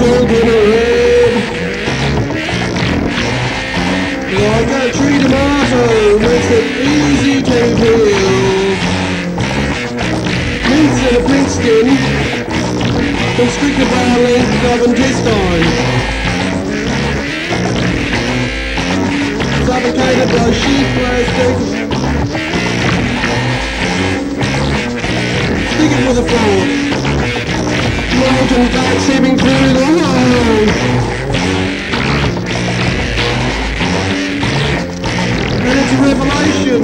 her head. Like that tree tomato makes it easy to peel. Mince in a pink skin, constricted by a length of intestine. Suffocated by sheet plastic. Stick it with a fork. Molten fat seeping through the hole. And it's a revelation.